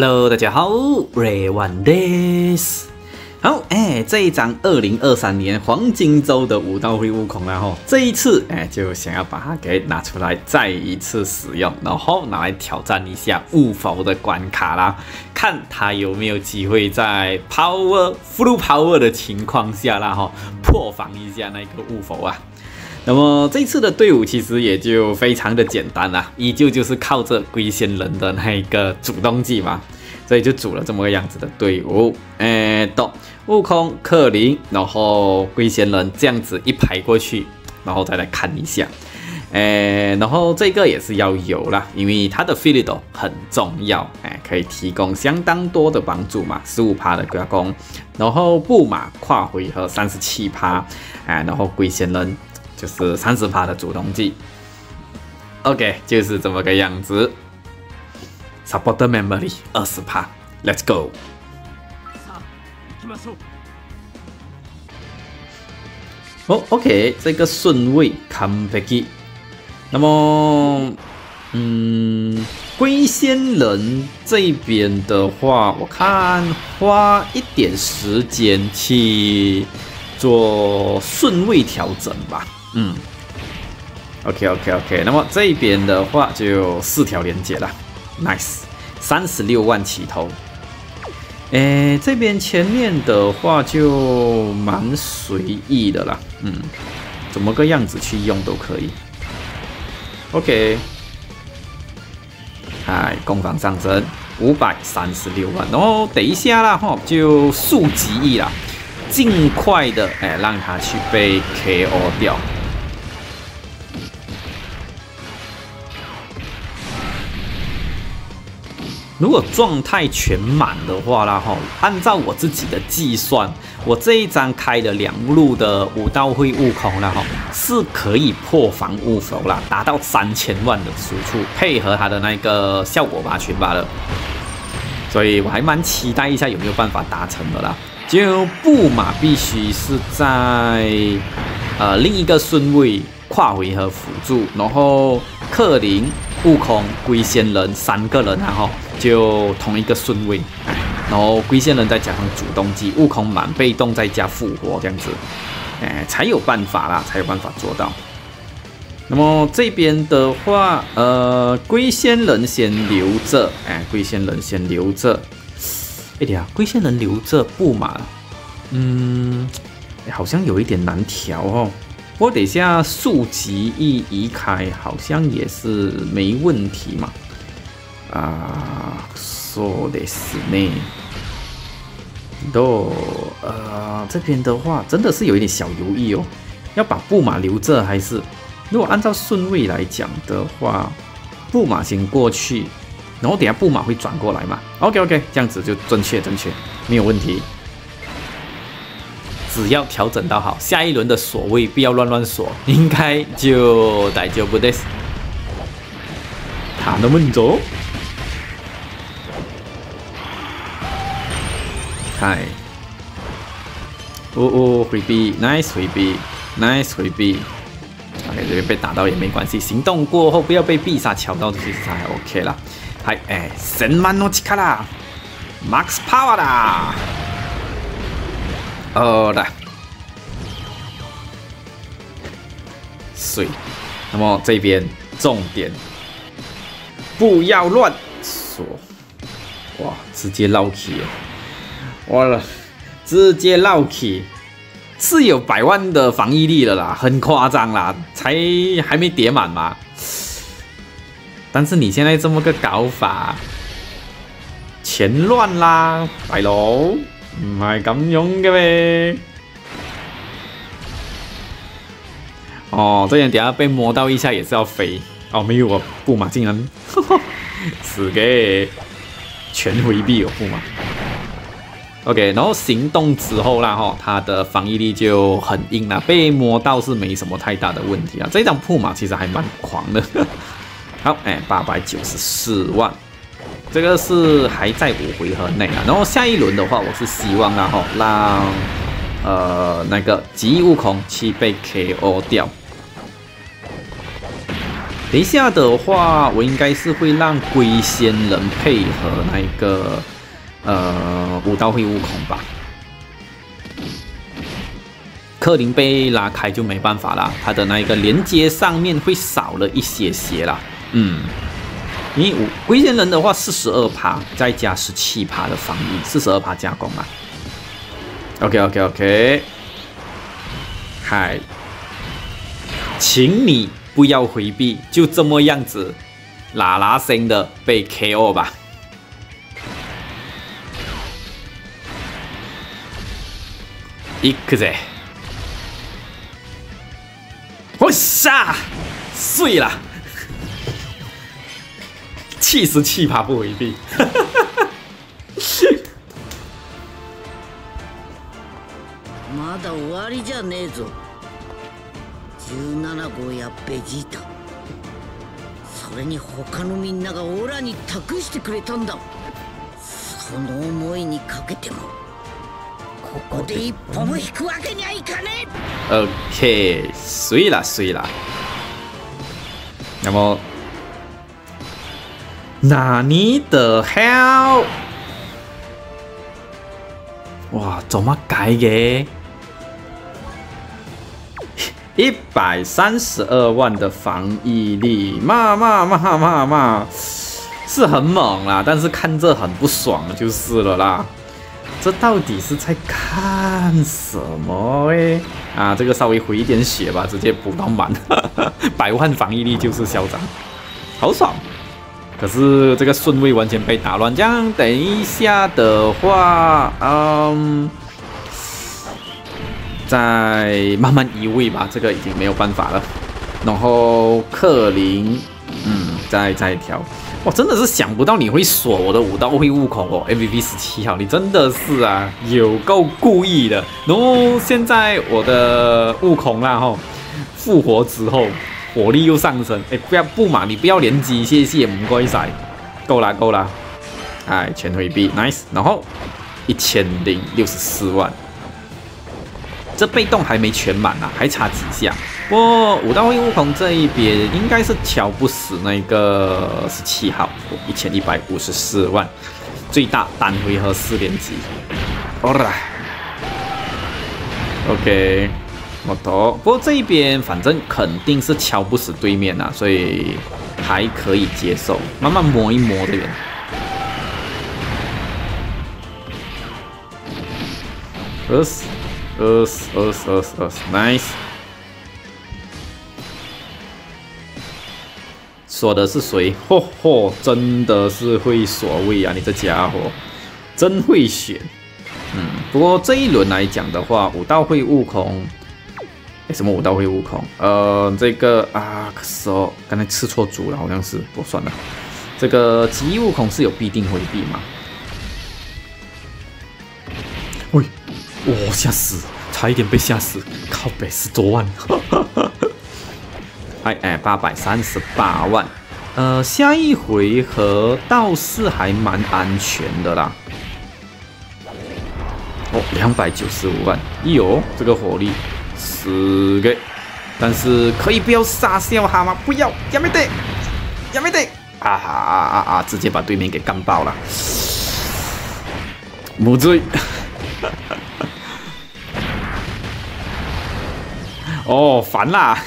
Hello，大家好，瑞万 this。好，哎，这一张二零二三年黄金周的武道会悟空然后这一次哎就想要把它给拿出来再一次使用，然后拿来挑战一下悟佛的关卡啦，看他有没有机会在 power full power 的情况下啦哈破防一下那个悟佛啊。那么这次的队伍其实也就非常的简单啦，依旧就是靠着龟仙人的那一个主动技嘛。所以就组了这么个样子的队伍，哎，懂悟空、克林，然后龟仙人这样子一排过去，然后再来看一下，哎，然后这个也是要有啦，因为它的 f i l i d 很重要，哎，可以提供相当多的帮助嘛，十五趴的加攻，然后布马跨回合三十七趴，哎，然后龟仙人就是三十趴的主动技，OK，就是这么个样子。Support memory 二十帕，Let's go。哦，OK，这个顺位 come back。那么，嗯，龟仙人这边的话，我看花一点时间去做顺位调整吧。嗯，OK，OK，OK。那么这边的话就四条连接了。Nice，三十六万起头。诶，这边前面的话就蛮随意的啦，嗯，怎么个样子去用都可以。OK，嗨，攻防上升五百三十六万，然后等一下啦哈，就速极意啦，尽快的哎让他去被 KO 掉。如果状态全满的话啦，哈，按照我自己的计算，我这一张开的两路的武道会悟空啦，哈，是可以破防悟佛啦，达到三千万的输出，配合它的那个效果吧群罢了。所以我还蛮期待一下有没有办法达成的啦。就布马必须是在呃另一个顺位跨回合辅助，然后克林、悟空、龟仙人三个人，然后。就同一个顺位，然后龟仙人再加上主动技，悟空满被动再加复活这样子，哎，才有办法啦，才有办法做到。那么这边的话，呃，龟仙人先留着，哎，龟仙人先留着。哎呀，龟仙人留着不嘛？嗯，好像有一点难调哦。我等下速级一移开，好像也是没问题嘛。啊，说的是呢，都呃这边的话真的是有一点小犹豫哦，要把布马留着还是？如果按照顺位来讲的话，布马先过去，然后等下布马会转过来嘛？OK OK，这样子就正确正确，没有问题。只要调整到好，下一轮的锁位不要乱乱锁，应该就大丈夫です。他那么走。嗨，哦哦，回避，nice 回避，nice 回避。OK，这边被打到也没关系，行动过后不要被必杀敲到，其实还 OK 了。嗨，哎，神曼诺奇卡啦，Max Power 啦，好的，水。那么这边重点，不要乱说，哇，直接捞起。了，直接绕起，是有百万的防御力了啦，很夸张啦，才还没叠满嘛。但是你现在这么个搞法，钱乱啦，大佬，唔系咁用嘅咩？哦，这样等下被摸到一下也是要飞哦，没有啊，布马竟然，死给全回避哦，布马。OK，然后行动之后啦，哈，它的防御力就很硬了，被摸到是没什么太大的问题啊。这张铺马其实还蛮狂的。好，哎，八百九十四万，这个是还在五回合内啊。然后下一轮的话，我是希望啊，哈，让呃那个极翼悟空去被 KO 掉。等一下的话，我应该是会让龟仙人配合那个呃武道会悟空吧。克林被拉开就没办法啦，他的那一个连接上面会少了一些些啦。嗯，你武龟仙人的话，四十二趴再加十七趴的防御，四十二趴加攻啊。OK OK OK，嗨，请你不要回避，就这么样子，啦啦声的被 KO 吧。一个子。我杀，碎了，气死气爬不回避。まだ終わりじゃねえぞ。17号やベジータそれに他のみんながオラに託してくれたんだ。その思いにかけても。ここで一歩も引くわけにはいかねえ OK 碎了碎了那么哪里的 hell 哇怎么改嘅一百三十二万的防御力，嘛嘛嘛嘛嘛，是很猛啦，但是看着很不爽就是了啦。 这到底是在看什么诶？啊，这个稍微回一点血吧，直接补到满，百万防御力就是嚣张，好爽。可是这个顺位完全被打乱，这样等一下的话，嗯。再慢慢移位吧，这个已经没有办法了。然后克林，嗯，再再调。我真的是想不到你会锁我的武道会悟空哦，MVP 十七号，你真的是啊，有够故意的。然后现在我的悟空啦哈，复活之后火力又上升，哎，不要不嘛，你不要连击，谢谢，唔该晒，够了够了，哎，全回避，nice。然后一千零六十四万。这被动还没全满啊，还差几下。不过武道会悟空这一边应该是敲不死那个十七号，一千一百五十四万，最大单回合四连击。好了，OK，摩托。不过这一边反正肯定是敲不死对面啊，所以还可以接受，慢慢磨一磨这边。死。二十二十二十二十，nice。锁的是谁？嚯嚯，真的是会锁位啊！你这家伙真会选。嗯，不过这一轮来讲的话，武道会悟空，哎什么武道会悟空？呃，这个啊，可是哦，刚才吃错主了，好像是，不算了。这个极悟空是有必定回避吗？哇！吓死，差一点被吓死，靠北十多万，哎哎，八百三十八万，呃，下一回合倒是还蛮安全的啦。哦，两百九十五万，有这个火力，十个，但是可以不要傻笑哈吗？不要，也没得，也没得，啊啊啊啊！直接把对面给干爆了，母追。哦，烦啦！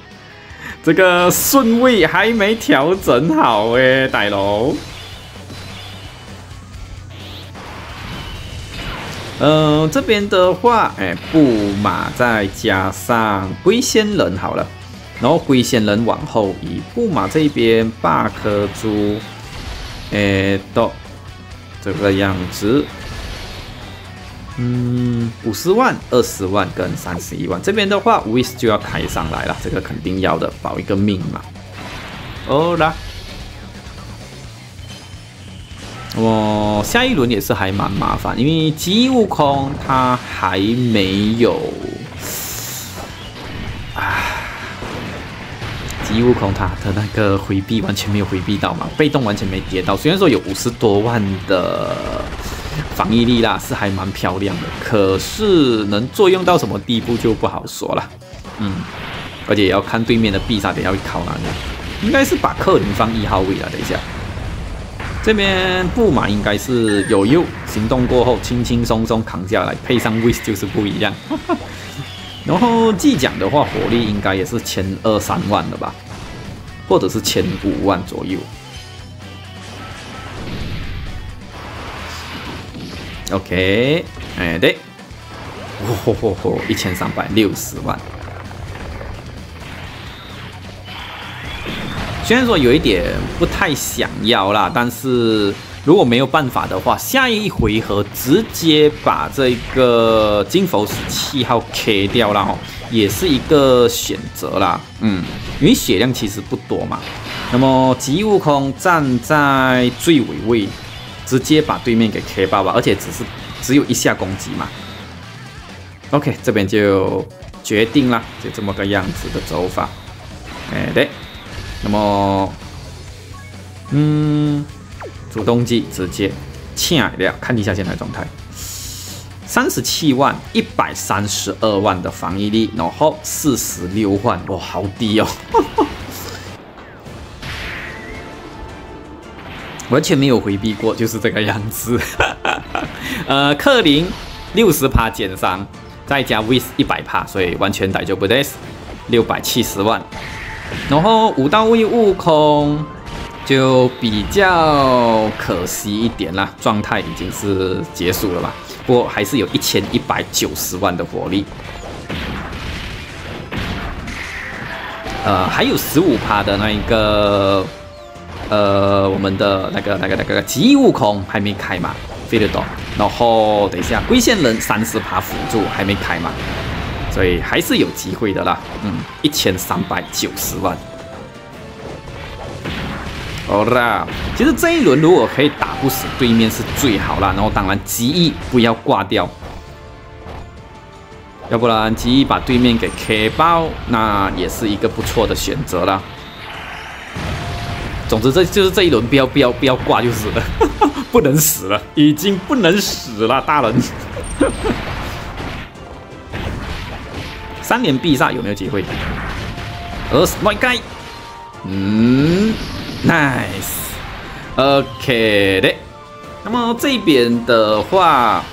这个顺位还没调整好诶，大佬。嗯，这边的话，哎，布马再加上龟仙人好了，然后龟仙人往后移，布马这边八颗珠，哎，到这个样子。嗯，五十万、二十万跟三十一万，这边的话，Wish 就要开上来了，这个肯定要的，保一个命嘛。哦啦，我下一轮也是还蛮麻烦，因为极悟空他还没有啊，极悟空他的那个回避完全没有回避到嘛，被动完全没跌到，虽然说有五十多万的。防御力啦是还蛮漂亮的，可是能作用到什么地步就不好说了。嗯，而且也要看对面的必杀点要去靠哪里。应该是把克林放一号位了。等一下，这边布马应该是有右行动过后轻轻松松扛下来，配上 w i s 就是不一样。然后计奖的话，火力应该也是千二三万的吧，或者是千五万左右。OK，哎对，嚯嚯嚯，一千三百六十万。虽然说有一点不太想要啦，但是如果没有办法的话，下一回合直接把这个金佛十七号 K 掉了哦，也是一个选择啦。嗯，因为血量其实不多嘛。那么极悟空站在最尾位，直接把对面给 K 爆吧，而且只是只有一下攻击嘛。OK，这边就决定了，就这么个样子的走法。哎，对。那么，嗯，主动技直接切掉，看一下现在状态，三十七万一百三十二万的防御力，然后四十六万，哇，好低哦，完全没有回避过，就是这个样子。呃，克林六十趴减伤，再加 V 一百趴，所以完全打就不得，六百七十万。然后五到位悟空就比较可惜一点啦，状态已经是结束了吧？不过还是有一千一百九十万的火力，呃，还有十五趴的那一个，呃，我们的那个那个那个极悟空还没开嘛，飞得动。然后等一下龟仙人三十趴辅助还没开嘛？所以还是有机会的啦，嗯，一千三百九十万。好啦，其实这一轮如果可以打不死对面是最好啦，然后当然极翼不要挂掉，要不然极翼把对面给 K 爆，那也是一个不错的选择啦。总之这就是这一轮不要不要不要挂就是了，不能死了，已经不能死了，大人。三连必杀有没有机会？呃，My guy，嗯，Nice，OK 的。那么这边的话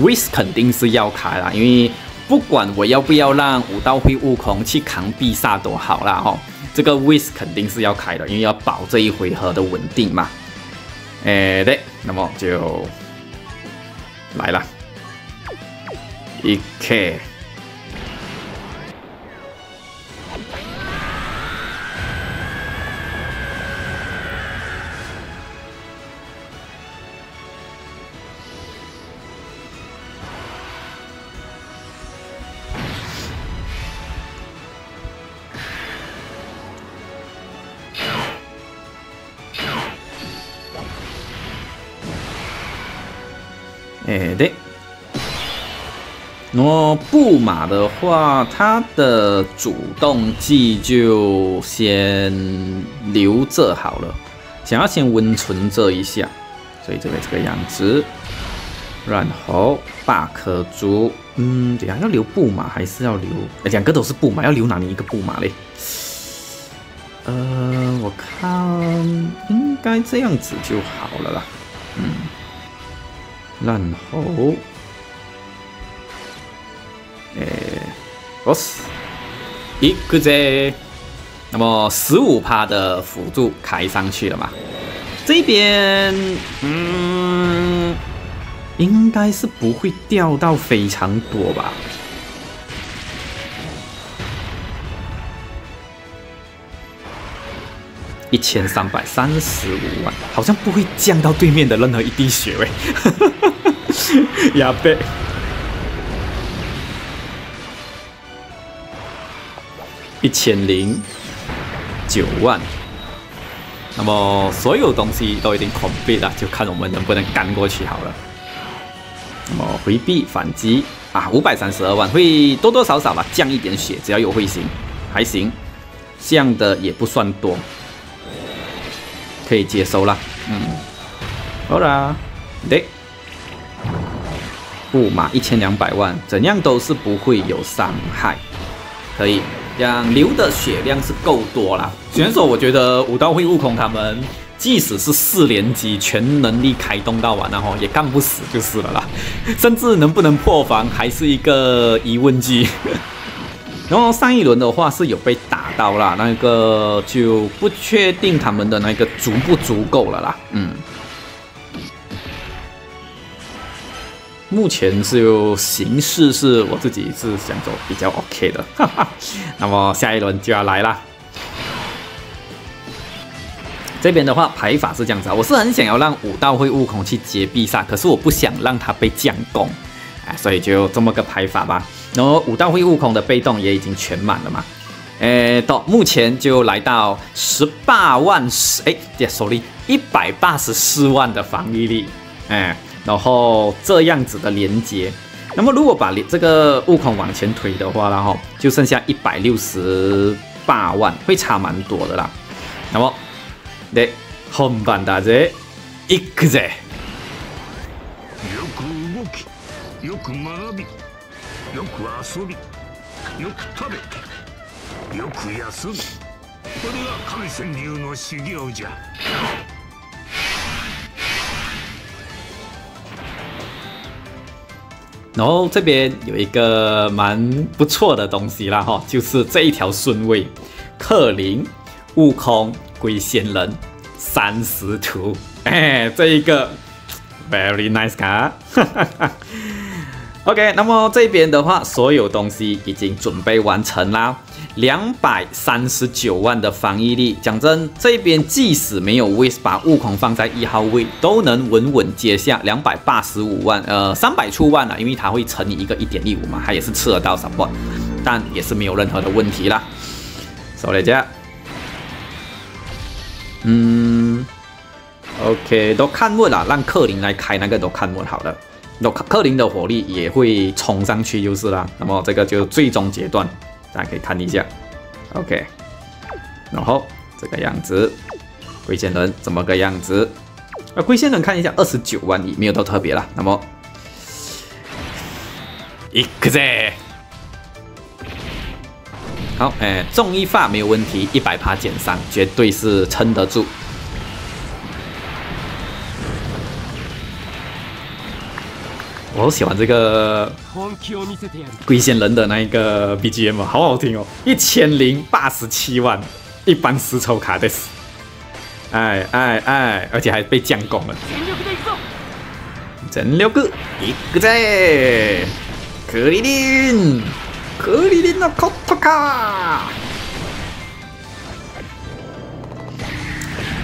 ，Whis 肯定是要开啦，因为不管我要不要让武道会悟空去扛必杀都好啦哈，这个 Whis 肯定是要开的，因为要保这一回合的稳定嘛。哎对，那么就来了，一 K。哎，对。那么布马的话，它的主动技就先留着好了，想要先温存这一下，所以这边这个样子。然后八颗珠，嗯，对啊，要留布马还是要留？两个都是布马，要留哪里一个布马嘞？呃，我看应该这样子就好了啦，嗯。然后，诶，我死一个啫。那么十五趴的辅助开上去了嘛？这边，嗯，应该是不会掉到非常多吧？一千三百三十五万，好像不会降到对面的任何一滴血喂。亚贝，一千零九万，那么所有东西都已经 copy 了，就看我们能不能干过去好了。那么回避反击。啊，五百三十二万会多多少少吧，降一点血，只要有彗星。还行，降的也不算多，可以接收啦。嗯，好啦，对。布马一千两百万，怎样都是不会有伤害，可以这样流的血量是够多啦。虽然说我觉得武道会悟空他们即使是四连击全能力开动到完了后，也干不死就是了啦。甚至能不能破防还是一个疑问句。然后上一轮的话是有被打到啦，那个就不确定他们的那个足不足够了啦。嗯。目前就形势是我自己是想走比较 OK 的，哈哈。那么下一轮就要来啦。这边的话排法是这样子啊，我是很想要让武道会悟空去接必杀，可是我不想让他被降攻，哎，所以就这么个排法吧。然后武道会悟空的被动也已经全满了嘛，哎，到目前就来到十八万十，哎，sorry，一百八十四万的防御力，哎。然后这样子的连接，那么如果把这个悟空往前推的话，然后就剩下一百六十八万，会差蛮多的啦。那么，对，本番大ぜ、いくぜ。よく動き、よく学び、よく遊び、よく食べて、 よく休む。これが神川流の修行じゃ。然后这边有一个蛮不错的东西啦哈，就是这一条顺位：克林、悟空、龟仙人、三师徒。哎，这一个 very nice 卡。OK，那么这边的话，所有东西已经准备完成啦。 两百三十九万的防御力，讲真，这边即使没有 WIS 把悟空放在一号位，都能稳稳接下两百八十五万，呃，三百出万了，因为它会乘以一个一点一五嘛，它也是吃得到 support，但也是没有任何的问题啦。收来家，嗯，OK，都看稳了，让克林来开那个都看稳好了，那克林的火力也会冲上去就是啦。那么这个就最终阶段。大家可以看一下，OK，然后这个样子，龟仙人怎么个样子？啊，龟仙人看一下，二十九万亿，没有到特别了。那么，一个在，好，哎，中一发没有问题，一百趴减伤，绝对是撑得住。我好喜欢这个龟仙人的那一个 BGM 好好听哦！一千零八十七万，一般丝绸卡的死，哎哎哎，而且还被降攻了。真六个，一个在，克里林，克里林的口头卡，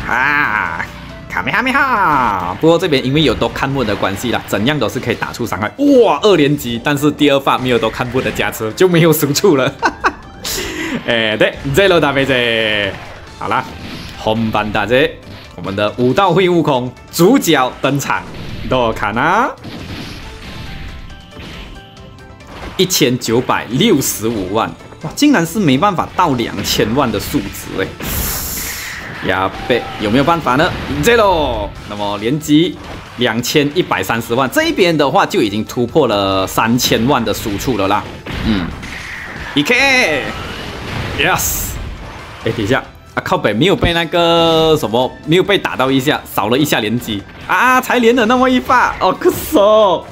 啊！卡梅哈梅哈，不过这边因为有多看不的关系啦，怎样都是可以打出伤害。哇，二连击，但是第二发没有多看不的加持，就没有输出了。哎，对，zero 大飞子，好啦，红版大姐，我们的武道会悟空主角登场，多看啊，一千九百六十五万，哇，竟然是没办法到两千万的数值哎。呀贝有没有办法呢？这喽，那么连击两千一百三十万，这一边的话就已经突破了三千万的输出了啦。嗯，E K，Yes，哎，等一下。啊，靠北没有被那个什么没有被打到一下，少了一下连击。啊，才连了那么一发，哦，可手，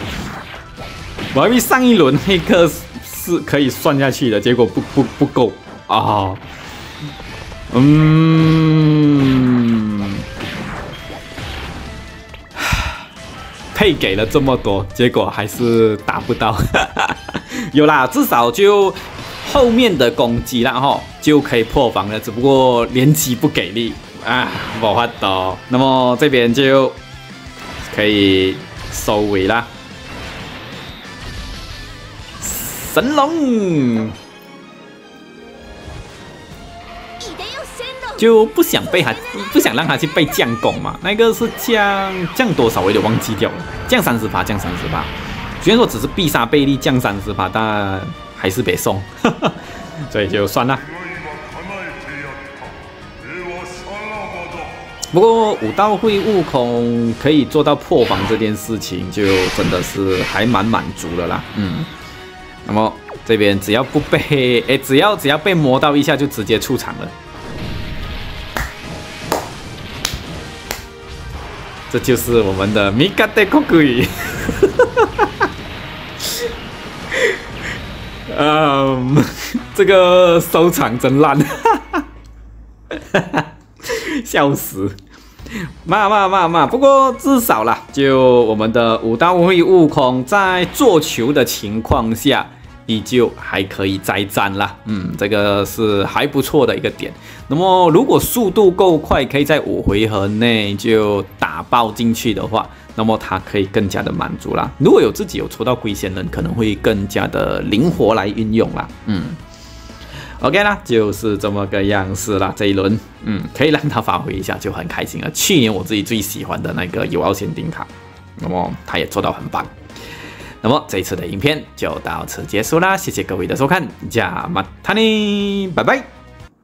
我以为上一轮那个是可以算下去的，结果不不不够。啊。嗯，配给了这么多，结果还是达不到。有啦，至少就后面的攻击然后就可以破防了。只不过连击不给力啊，没法到。那么这边就可以收尾啦。神龙。就不想被他，不想让他去被降攻嘛。那个是降降多少，我有点忘记掉了。降三十发，降三十发。虽然说只是必杀倍率降三十发，但还是别送，哈哈所以就算了。不过武道会悟空可以做到破防这件事情，就真的是还蛮满足的啦。嗯，那么这边只要不被哎，只要只要被磨到一下就直接出场了。这就是我们的米卡德库鬼。嗯，这个收藏真烂，哈 哈笑死！骂骂骂骂！不过至少啦，就我们的五道会悟空在做球的情况下，依旧还可以再战啦。嗯，这个是还不错的一个点。那么如果速度够快，可以在五回合内就打爆进去的话，那么它可以更加的满足啦。如果有自己有抽到龟仙人，可能会更加的灵活来运用啦。嗯。OK 啦，就是这么个样式啦。这一轮，嗯，可以让他发挥一下，就很开心了。去年我自己最喜欢的那个有奥限定卡，那么他也做到很棒。那么这一次的影片就到此结束啦，谢谢各位的收看，加马塔尼，拜拜。